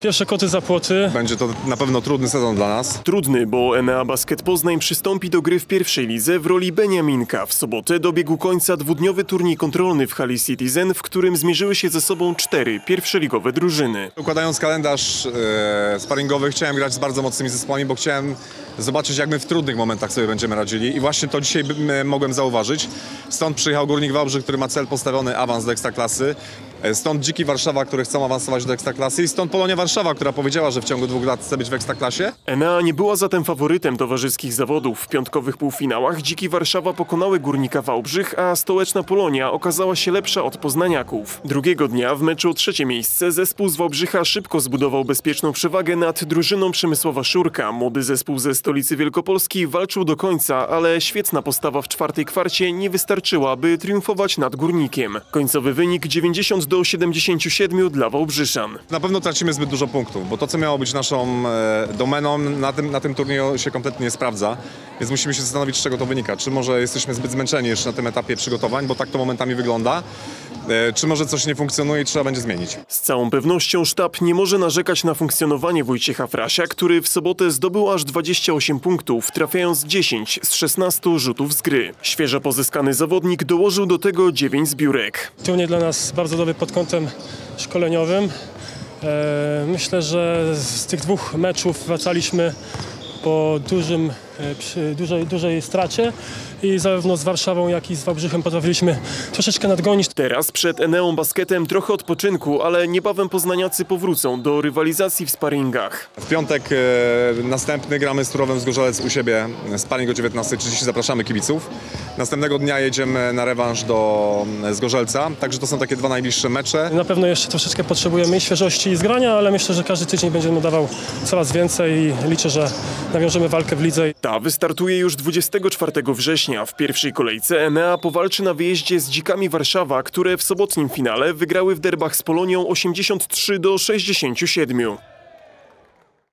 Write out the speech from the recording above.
Pierwsze koty za płoty. Będzie to na pewno trudny sezon dla nas. Trudny, bo Enea Basket Poznań przystąpi do gry w pierwszej lidze w roli Beniaminka. W sobotę dobiegł końca dwudniowy turniej kontrolny w hali Citizen, w którym zmierzyły się ze sobą cztery pierwszoligowe drużyny. Układając kalendarz e, sparingowy chciałem grać z bardzo mocnymi zespołami, bo chciałem zobaczyć jak my w trudnych momentach sobie będziemy radzili i właśnie to dzisiaj e, mogłem zauważyć. Stąd przyjechał Górnik Wałbrzych, który ma cel postawiony awans do Ekstraklasy. E, Stąd Dziki Warszawa, które chcą awansować do Ekstraklasy i stąd Polonia Warszawa, która powiedziała, że w ciągu dwóch lat chce być w Ekstraklasie. Enea nie była zatem faworytem towarzyskich zawodów. W piątkowych półfinałach Dziki Warszawa pokonały Górnika Wałbrzych, a stołeczna Polonia okazała się lepsza od poznaniaków. Drugiego dnia w meczu o trzecie miejsce zespół z Wałbrzycha szybko zbudował bezpieczną przewagę nad drużyną Przemysława Szurka. Młody zespół ze stolicy Wielkopolski walczył do końca, ale świetna postawa w czwartej kwarcie nie wystarczyła, by triumfować nad Górnikiem. Końcowy wynik 90 do 77 dla Wałbrzyszan. Na pewno tracimy zbyt dużo punktów, bo to, co miało być naszą e, domeną, na tym, na tym turnieju się kompletnie nie sprawdza. Więc musimy się zastanowić, z czego to wynika. Czy może jesteśmy zbyt zmęczeni jeszcze na tym etapie przygotowań, bo tak to momentami wygląda. E, czy może coś nie funkcjonuje i trzeba będzie zmienić. Z całą pewnością sztab nie może narzekać na funkcjonowanie Wojciecha Frasia, który w sobotę zdobył aż 28 punktów, trafiając 10 z 16 rzutów z gry. Świeżo pozyskany zawodnik dołożył do tego 9 zbiórek. Turniej dla nas bardzo dobry pod kątem szkoleniowym. E, Myślę, że z tych dwóch meczów wracaliśmy po dużym, przy dużej, dużej stracie i zarówno z Warszawą, jak i z Wałbrzychem potrafiliśmy troszeczkę nadgonić. Teraz przed Eneą Basketem trochę odpoczynku, ale niebawem poznaniacy powrócą do rywalizacji w sparingach. W piątek e, następny gramy z Turowem z Gorzelec u siebie. Sparring o 19.30 zapraszamy kibiców. Następnego dnia jedziemy na rewanż do e, Zgorzelca, także to są takie dwa najbliższe mecze. Na pewno jeszcze troszeczkę potrzebujemy i świeżości i zgrania, ale myślę, że każdy tydzień będziemy dawał coraz więcej i liczę, że nawiążemy walkę w lidze. Ta wystartuje już 24 września. W pierwszej kolejce Enea powalczy na wyjeździe z Dzikami Warszawa, które w sobotnim finale wygrały w derbach z Polonią 83 do 67.